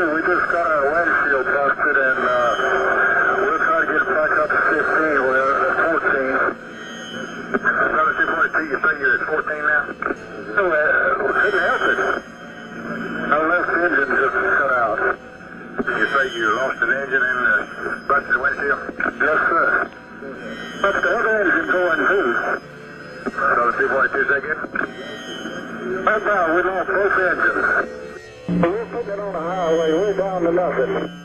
We just got our windshield busted and uh, we'll try to get back up to 15. We're at 14. Another 242, you say you're at 14 now? No, uh, we couldn't help it. Our left engine just cut out. You say you lost an engine and uh, busted the windshield? Yes, sir. But the other engine going too. So the 242 say good? Down